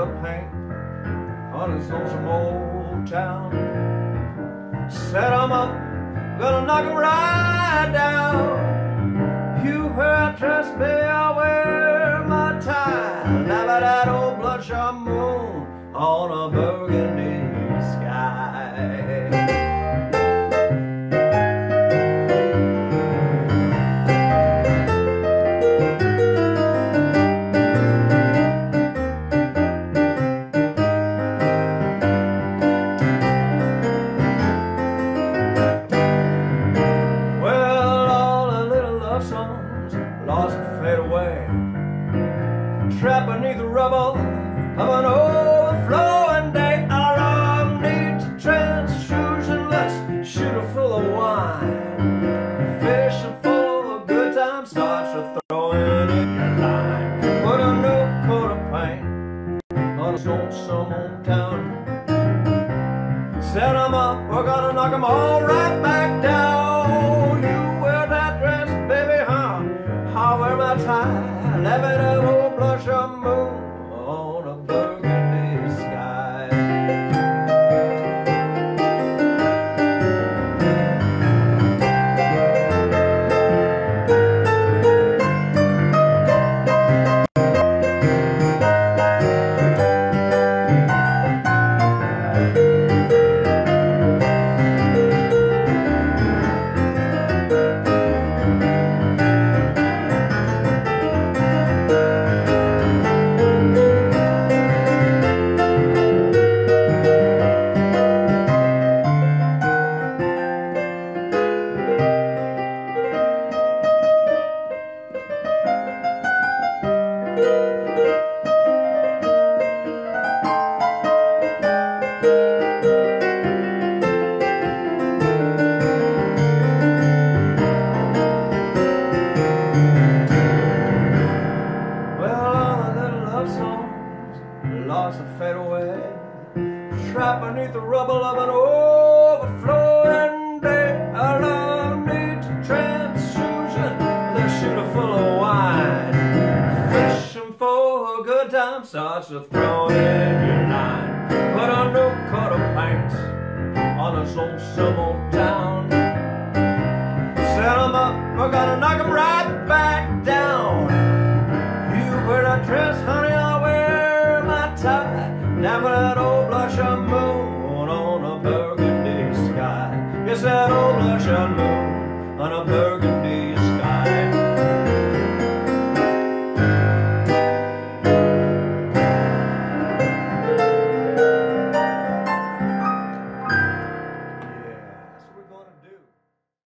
coat of paint on his own old town. Set him up, gonna knock him right down. You heard, trust me, I wear my tie. Now that old bloodshot moon on a burgundy rubble of an overflowing day. Our love needs a transfusion. Let's shoot her full of wine. Fishing for a good time starts to throwing in your line. Put a new coat of paint on his own some old town. Set 'em up, we're gonna knock 'em all right back down. On a burgundy beneath the rubble of an overflowing day. Allow me to transfusion, the shooter full of wine. Fishing for a good time starts to throw in your line. Put on no coat of paint on this old old town. Set them up, we're gonna knock them right back down. You wear that dress, honey, I'll wear my tie. Never that old blush that old Russian moon on a bird.